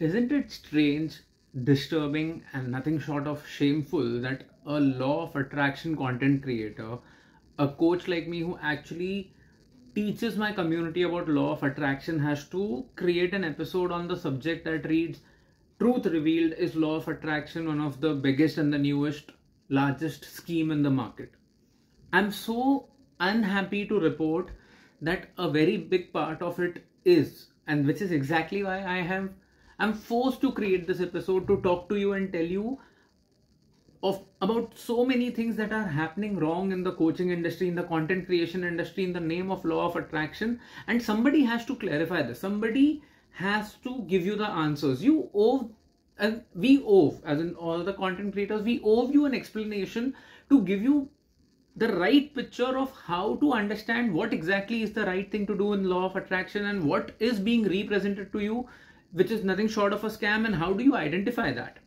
Isn't it strange, disturbing, and nothing short of shameful that a law of attraction content creator, a coach like me who actually teaches my community about law of attraction has to create an episode on the subject that reads truth revealed is law of attraction one of the biggest and the newest largest scheme in the market? I'm so unhappy to report that a very big part of it is and which is exactly why i have i'm forced to create this episode to talk to you and tell you of about so many things that are happening wrong in the coaching industry in the content creation industry in the name of law of attraction. And somebody has to clarify this. Somebody has to give you the answers. You owe and we owe as in all the content creators we owe you an explanation to give you the right picture of how to understand what exactly is the right thing to do in law of attraction and what is being represented to you which is nothing short of a scam and how do you identify that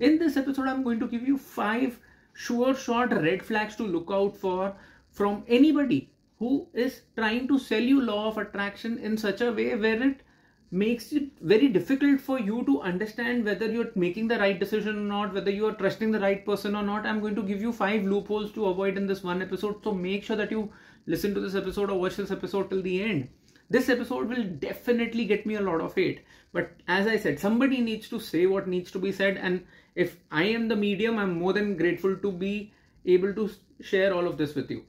in this episode, I'm going to give you five sure shot red flags to look out for from anybody who is trying to sell you law of attraction in such a way where it makes it very difficult for you to understand whether you're making the right decision or not, whether you are trusting the right person or not. I'm going to give you five loopholes to avoid in this one episode. So make sure that you listen to this episode or watch this episode till the end. This episode will definitely get me a lot of hate. But as I said, somebody needs to say what needs to be said. And if I am the medium, I'm more than grateful to be able to share all of this with you.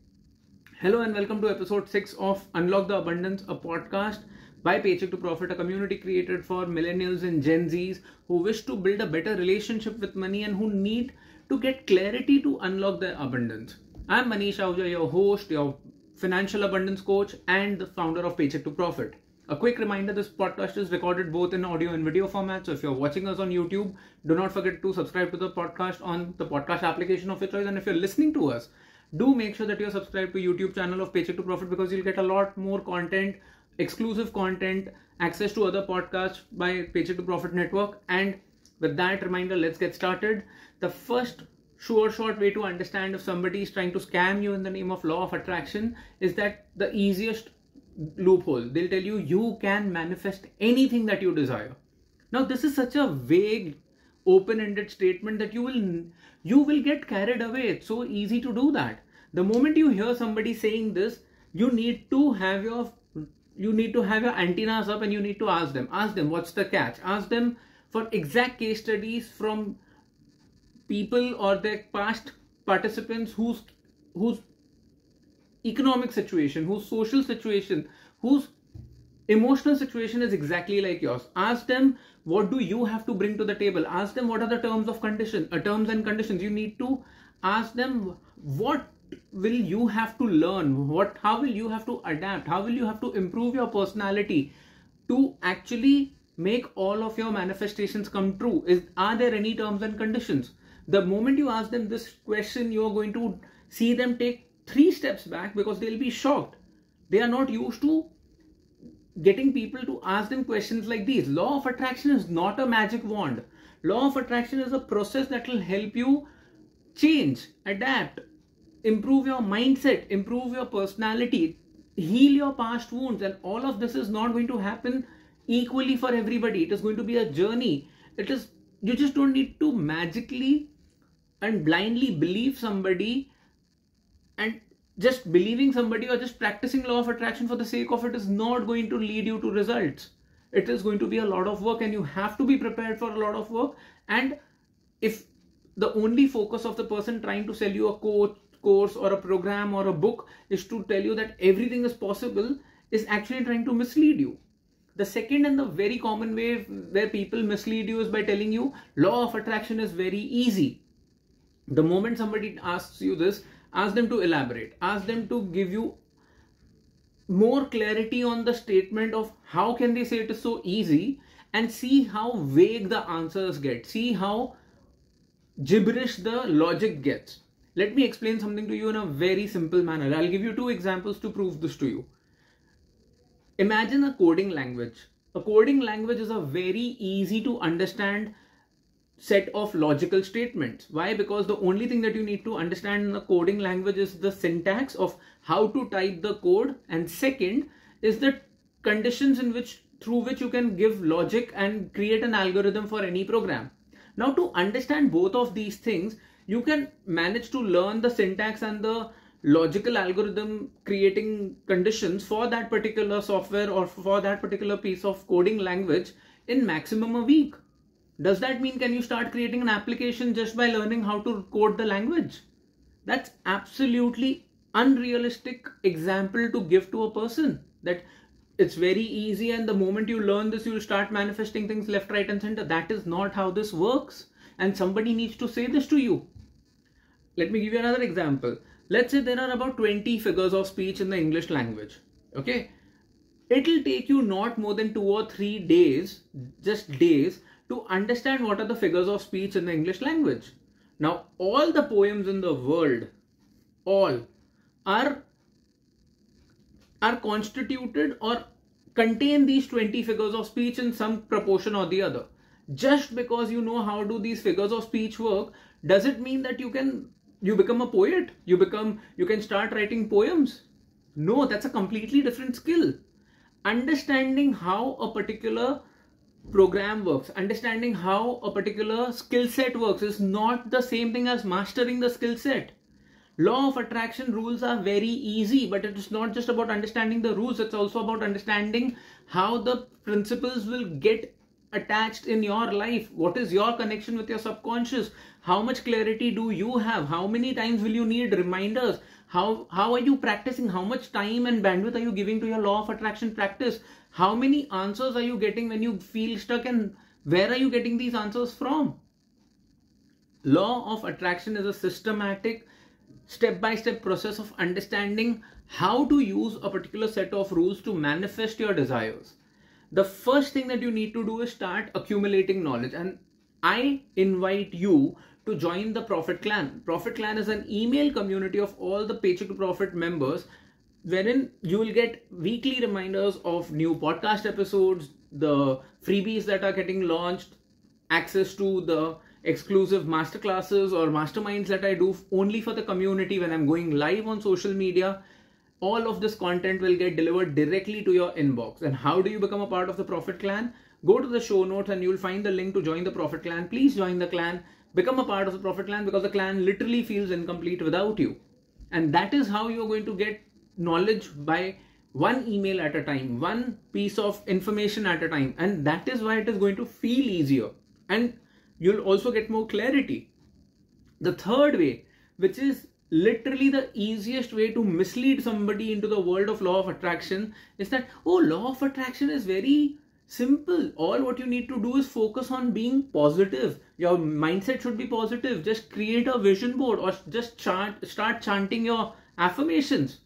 Hello and welcome to episode 6 of Unlock the Abundance, a podcast by Paycheck to Profit, a community created for millennials and Gen Zs who wish to build a better relationship with money and who need to get clarity to unlock their abundance. I'm Manish Ahuja, your host, your financial abundance coach, and the founder of Paycheck to Profit. A quick reminder this podcast is recorded both in audio and video format. So if you're watching us on YouTube, do not forget to subscribe to the podcast on the podcast application of your choice. And if you're listening to us, do make sure that you're subscribed to YouTube channel of Paycheck to Profit because you'll get a lot more content, exclusive content, access to other podcasts by Paycheck to Profit Network. And with that reminder, let's get started. The first sure short way to understand if somebody is trying to scam you in the name of law of attraction is that the easiest loophole. They'll tell you you can manifest anything that you desire. Now this is such a vague, open-ended statement that you will you will get carried away. It's so easy to do that. The moment you hear somebody saying this, you need to have your you need to have your antennas up and you need to ask them. Ask them what's the catch. Ask them for exact case studies from people or their past participants whose whose economic situation, whose social situation, whose emotional situation is exactly like yours. Ask them what do you have to bring to the table. Ask them what are the terms of condition, uh, terms and conditions. You need to ask them what will you have to learn what how will you have to adapt how will you have to improve your personality to actually make all of your manifestations come true is are there any terms and conditions the moment you ask them this question you are going to see them take three steps back because they'll be shocked. They are not used to getting people to ask them questions like these. Law of attraction is not a magic wand. Law of attraction is a process that will help you change, adapt, improve your mindset, improve your personality, heal your past wounds. And all of this is not going to happen equally for everybody. It is going to be a journey. It is, you just don't need to magically and blindly believe somebody and just believing somebody or just practicing law of attraction for the sake of it is not going to lead you to results. It is going to be a lot of work and you have to be prepared for a lot of work. And if the only focus of the person trying to sell you a coach course or a program or a book is to tell you that everything is possible is actually trying to mislead you. The second and the very common way where people mislead you is by telling you law of attraction is very easy the moment somebody asks you this ask them to elaborate. Ask them to give you more clarity on the statement of how can they say it is so easy and see how vague the answers get. See how gibberish the logic gets. Let me explain something to you in a very simple manner. I'll give you two examples to prove this to you. Imagine a coding language. A coding language is a very easy to understand set of logical statements. Why? Because the only thing that you need to understand in the coding language is the syntax of how to type the code and second is the conditions in which through which you can give logic and create an algorithm for any program. Now, to understand both of these things, you can manage to learn the syntax and the logical algorithm creating conditions for that particular software or for that particular piece of coding language in maximum a week. Does that mean can you start creating an application just by learning how to code the language? That's absolutely unrealistic example to give to a person that it's very easy and the moment you learn this you'll start manifesting things left right and center. That is not how this works. And somebody needs to say this to you. Let me give you another example. Let's say there are about 20 figures of speech in the english language okay? It'll take you not more than two or three days just days to understand what are the figures of speech in the english language. Now all the poems in the world all are are constituted or contain these 20 figures of speech in some proportion or the other. Just because you know how do these figures of speech work does it mean that you can you become a poet? You become you can start writing poems? No that's a completely different skill. Understanding how a particular program works. Understanding how a particular skill set works is not the same thing as mastering the skill set. Law of attraction rules are very easy but it is not just about understanding the rules it's also about understanding how the principles will get attached in your life. What is your connection with your subconscious? How much clarity do you have? How many times will you need reminders? How how are you practicing? How much time and bandwidth are you giving to your law of attraction practice how many answers are you getting when you feel stuck and where are you getting these answers from law of attraction is a systematic step by step process of understanding how to use a particular set of rules to manifest your desires. The first thing that you need to do is start accumulating knowledge. And I invite you to join the Profit Clan. Profit Clan is an email community of all the Paycheck Profit members, wherein you will get weekly reminders of new podcast episodes, the freebies that are getting launched, access to the exclusive masterclasses or masterminds that I do only for the community when I'm going live on social media. All of this content will get delivered directly to your inbox. And how do you become a part of the Profit Clan? Go to the show notes and you'll find the link to join the Profit Clan. Please join the clan, become a part of the Profit Clan because the clan literally feels incomplete without you. And that is how you're going to get knowledge by one email at a time, one piece of information at a time. And that is why it is going to feel easier. And you'll also get more clarity. The third way, which is literally the easiest way to mislead somebody into the world of law of attraction, is that, oh, law of attraction is very simple. All what you need to do is focus on being positive. Your mindset should be positive. Just create a vision board or just chant, start chanting your affirmations.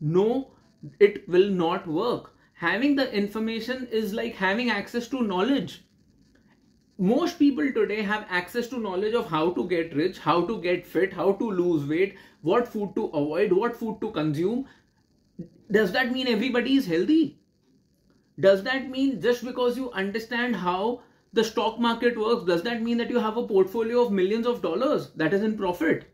No, it will not work. Having the information is like having access to knowledge most people today have access to knowledge of how to get rich, how to get fit, how to lose weight, what food to avoid, what food to consume. Does that mean everybody is healthy? Does that mean just because you understand how the stock market works, does that mean that you have a portfolio of millions of dollars that is in profit?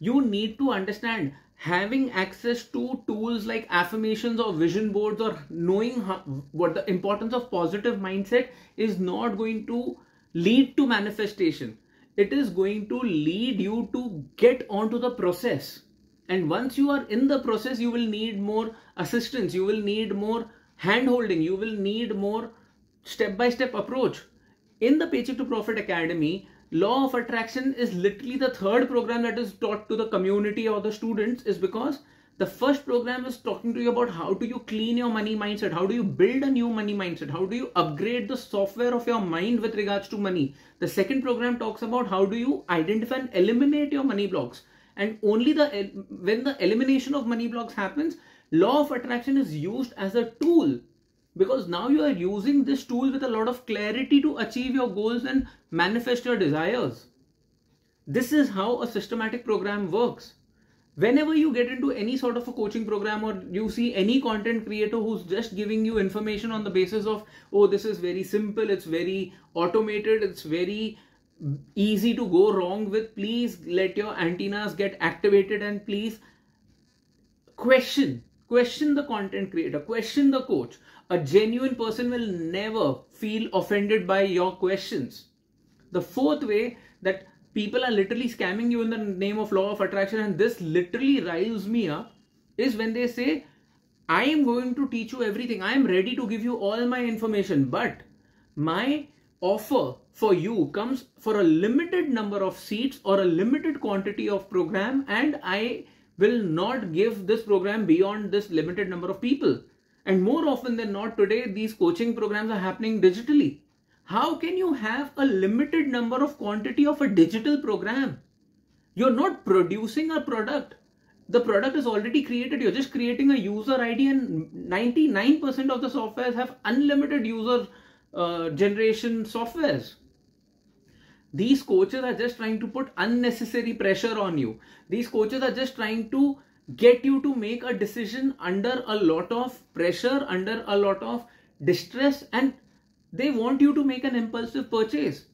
You need to understand having access to tools like affirmations or vision boards or knowing how, what the importance of positive mindset is not going to lead to manifestation. It is going to lead you to get onto the process. And once you are in the process you will need more assistance. You will need more hand holding. You will need more step by step approach. In the paycheck to profit academy law of attraction is literally the third program that is taught to the community or the students is because the first program is talking to you about how do you clean your money mindset how do you build a new money mindset how do you upgrade the software of your mind with regards to money. The second program talks about how do you identify and eliminate your money blocks. And only the when the elimination of money blocks happens law of attraction is used as a tool because now you are using this tool with a lot of clarity to achieve your goals and manifest your desires. This is how a systematic program works. Whenever you get into any sort of a coaching program or you see any content creator who's just giving you information on the basis of, oh, this is very simple, it's very automated, it's very easy to go wrong with, please let your antennas get activated and please question question the content creator question the coach a genuine person will never feel offended by your questions the fourth way that people are literally scamming you in the name of law of attraction and this literally riles me up is when they say I am going to teach you everything. I am ready to give you all my information, but my offer for you comes for a limited number of seats or a limited quantity of program and I will not give this program beyond this limited number of people. And more often than not today, these coaching programs are happening digitally. How can you have a limited number of quantity of a digital program? You're not producing a product the product is already created you're just creating a user id and 99% of the softwares have unlimited user uh, generation softwares these coaches are just trying to put unnecessary pressure on you. These coaches are just trying to get you to make a decision under a lot of pressure under a lot of distress and they want you to make an impulsive purchase.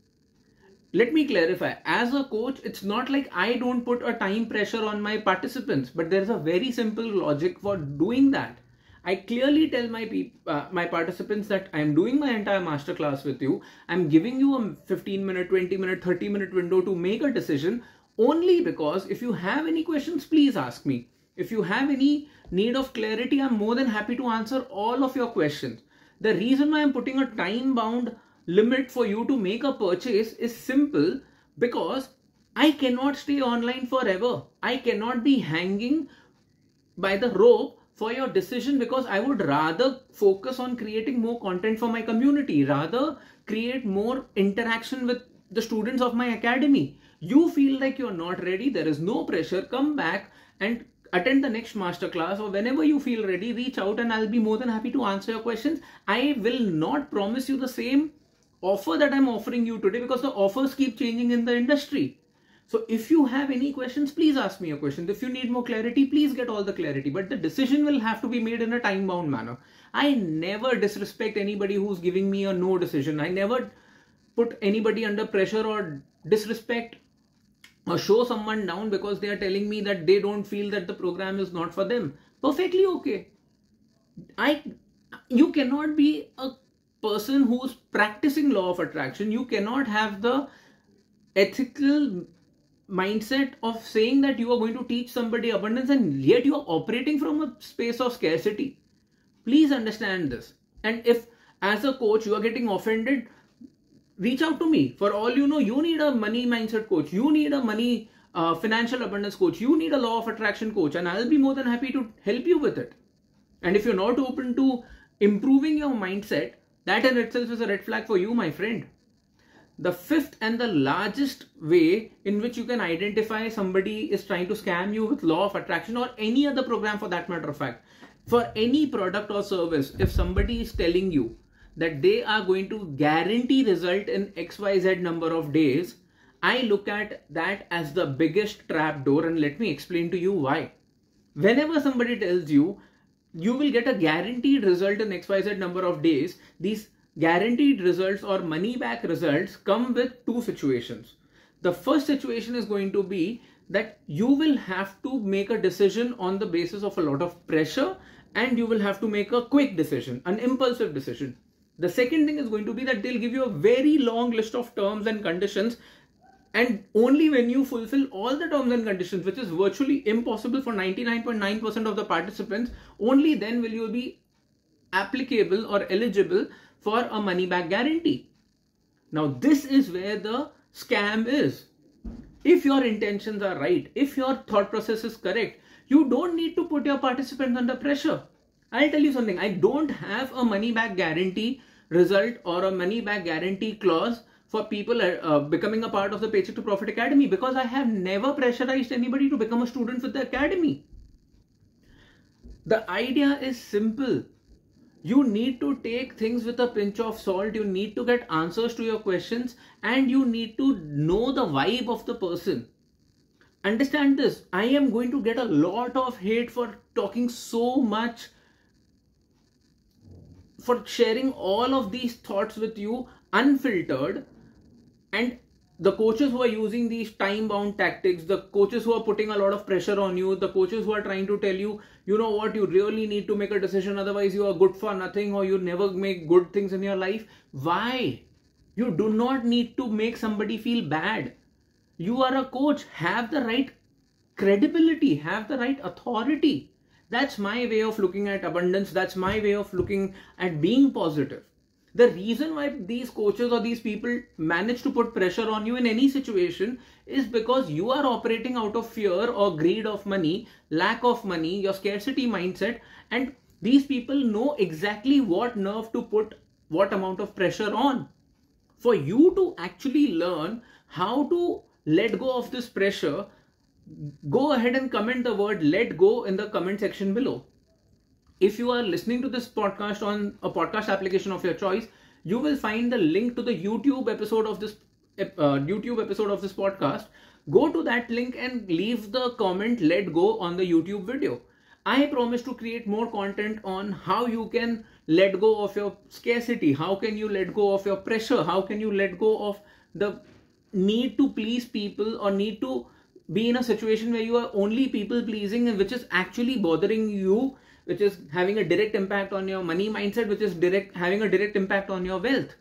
Let me clarify. As a coach it's not like i don't put a time pressure on my participants but there's a very simple logic for doing that i clearly tell my uh, my participants that i'm doing my entire masterclass with you. I'm giving you a 15 minute 20 minute 30 minute window to make a decision only because if you have any questions please ask me. If you have any need of clarity i'm more than happy to answer all of your questions. The reason why i'm putting a time bound limit for you to make a purchase is simple because I cannot stay online forever. I cannot be hanging by the rope for your decision because I would rather focus on creating more content for my community, rather create more interaction with the students of my academy. You feel like you're not ready, there is no pressure, come back and attend the next masterclass or whenever you feel ready, reach out and I'll be more than happy to answer your questions. I will not promise you the same offer that I'm offering you today because the offers keep changing in the industry. So if you have any questions, please ask me a question. If you need more clarity, please get all the clarity. But the decision will have to be made in a time bound manner. I never disrespect anybody who's giving me a no decision. I never put anybody under pressure or disrespect or show someone down because they are telling me that they don't feel that the program is not for them. Perfectly okay. I you cannot be a person who's practicing law of attraction you cannot have the ethical mindset of saying that you are going to teach somebody abundance and yet you are operating from a space of scarcity. Please understand this. And if as a coach you are getting offended reach out to me. For all you know you need a money mindset coach. You need a money uh, financial abundance coach. You need a law of attraction coach and i'll be more than happy to help you with it. And if you're not open to improving your mindset that in itself is a red flag for you, my friend. The fifth and the largest way in which you can identify somebody is trying to scam you with law of attraction or any other program for that matter of fact. For any product or service, if somebody is telling you that they are going to guarantee result in XYZ number of days, I look at that as the biggest trap door and let me explain to you why. Whenever somebody tells you you will get a guaranteed result in XYZ number of days. These guaranteed results or money back results come with two situations. The first situation is going to be that you will have to make a decision on the basis of a lot of pressure and you will have to make a quick decision, an impulsive decision. The second thing is going to be that they'll give you a very long list of terms and conditions and only when you fulfill all the terms and conditions which is virtually impossible for 99.9% of the participants only then will you be applicable or eligible for a money back guarantee now this is where the scam is if your intentions are right if your thought process is correct you don't need to put your participants under pressure i'll tell you something i don't have a money back guarantee result or a money back guarantee clause for people uh, becoming a part of the Paycheck to Profit Academy because I have never pressurized anybody to become a student with the academy. The idea is simple. You need to take things with a pinch of salt. You need to get answers to your questions and you need to know the vibe of the person. Understand this. I am going to get a lot of hate for talking so much, for sharing all of these thoughts with you unfiltered and the coaches who are using these time bound tactics, the coaches who are putting a lot of pressure on you, the coaches who are trying to tell you, you know what, you really need to make a decision, otherwise, you are good for nothing or you never make good things in your life. Why? You do not need to make somebody feel bad. You are a coach, have the right credibility, have the right authority. That's my way of looking at abundance. That's my way of looking at being positive the reason why these coaches or these people manage to put pressure on you in any situation is because you are operating out of fear or greed of money, lack of money, your scarcity mindset, and these people know exactly what nerve to put what amount of pressure on. For you to actually learn how to let go of this pressure, go ahead and comment the word let go in the comment section below if you are listening to this podcast on a podcast application of your choice, you will find the link to the YouTube episode of this uh, YouTube episode of this podcast. Go to that link and leave the comment let go on the YouTube video. I promise to create more content on how you can let go of your scarcity, how can you let go of your pressure, how can you let go of the need to please people or need to be in a situation where you are only people pleasing which is actually bothering you which is having a direct impact on your money mindset, which is direct having a direct impact on your wealth.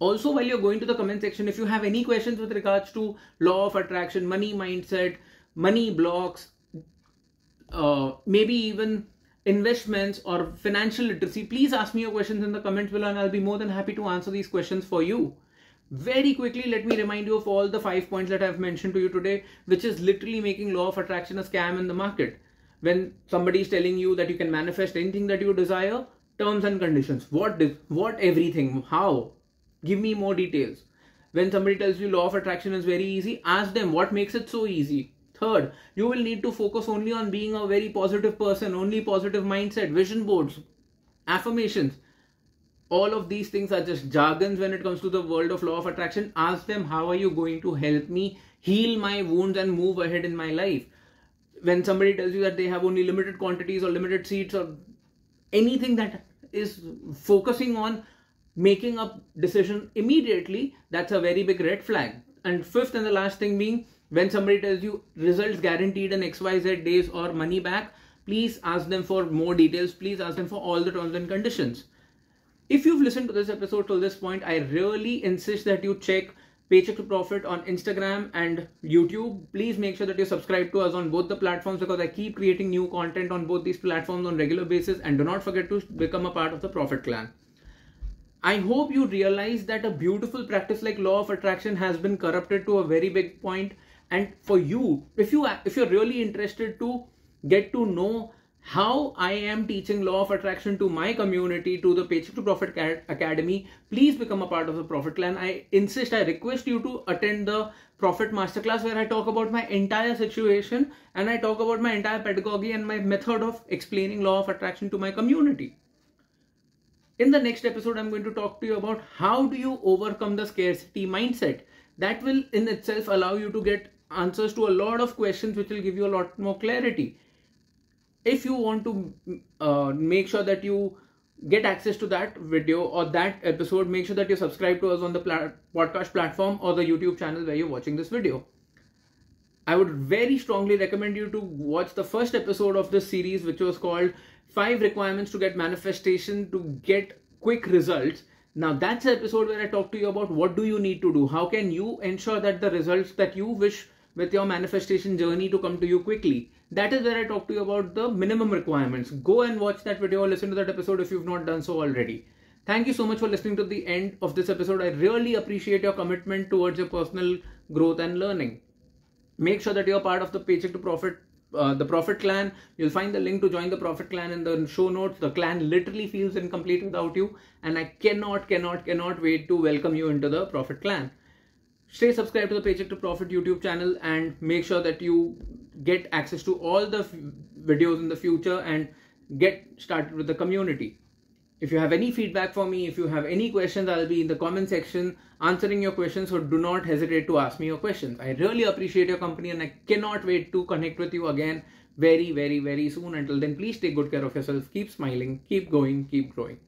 Also, while you're going to the comment section, if you have any questions with regards to law of attraction, money mindset, money blocks, uh, maybe even investments or financial literacy, please ask me your questions in the comments below and I'll be more than happy to answer these questions for you. Very quickly, let me remind you of all the five points that I've mentioned to you today, which is literally making law of attraction a scam in the market when somebody is telling you that you can manifest anything that you desire terms and conditions. What what everything how? Give me more details. When somebody tells you law of attraction is very easy ask them what makes it so easy. Third you will need to focus only on being a very positive person only positive mindset vision boards affirmations. All of these things are just jargons when it comes to the world of law of attraction. Ask them how are you going to help me heal my wounds and move ahead in my life when somebody tells you that they have only limited quantities or limited seats or anything that is focusing on making a decision immediately, that's a very big red flag. And fifth and the last thing being when somebody tells you results guaranteed in XYZ days or money back, please ask them for more details. Please ask them for all the terms and conditions. If you've listened to this episode till this point, I really insist that you check Paycheck to Profit on Instagram and YouTube. Please make sure that you subscribe to us on both the platforms because I keep creating new content on both these platforms on regular basis and do not forget to become a part of the Profit Clan. I hope you realize that a beautiful practice like law of attraction has been corrupted to a very big point and for you if you if you're really interested to get to know how I am teaching law of attraction to my community, to the Paycheck to Profit Academy, please become a part of the Profit Clan. I insist, I request you to attend the Profit Masterclass where I talk about my entire situation and I talk about my entire pedagogy and my method of explaining law of attraction to my community. In the next episode, I'm going to talk to you about how do you overcome the scarcity mindset. That will in itself allow you to get answers to a lot of questions which will give you a lot more clarity if you want to uh, make sure that you get access to that video or that episode make sure that you subscribe to us on the podcast platform or the youtube channel where you're watching this video. I would very strongly recommend you to watch the first episode of this series which was called five requirements to get manifestation to get quick results. Now that's the episode where i talk to you about what do you need to do? How can you ensure that the results that you wish with your manifestation journey to come to you quickly that is where I talk to you about the minimum requirements. Go and watch that video or listen to that episode if you've not done so already. Thank you so much for listening to the end of this episode. I really appreciate your commitment towards your personal growth and learning. Make sure that you're part of the Paycheck to Profit, uh, the Profit Clan. You'll find the link to join the Profit Clan in the show notes. The clan literally feels incomplete without you, and I cannot, cannot, cannot wait to welcome you into the Profit Clan. Stay subscribed to the Paycheck to Profit YouTube channel and make sure that you get access to all the videos in the future and get started with the community. If you have any feedback for me, if you have any questions, I'll be in the comment section answering your questions. So do not hesitate to ask me your questions. I really appreciate your company and I cannot wait to connect with you again very, very, very soon. Until then, please take good care of yourself. Keep smiling, keep going, keep growing.